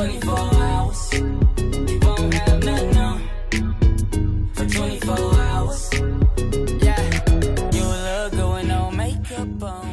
24 hours. You won't have nothing on for 24 hours. Yeah, you look good with no makeup on.